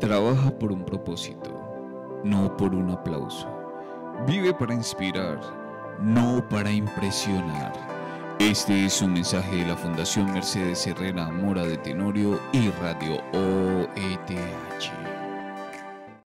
Trabaja por un propósito, no por un aplauso. Vive para inspirar, no para impresionar. Este es un mensaje de la Fundación Mercedes Herrera Mora de Tenorio y Radio OETH.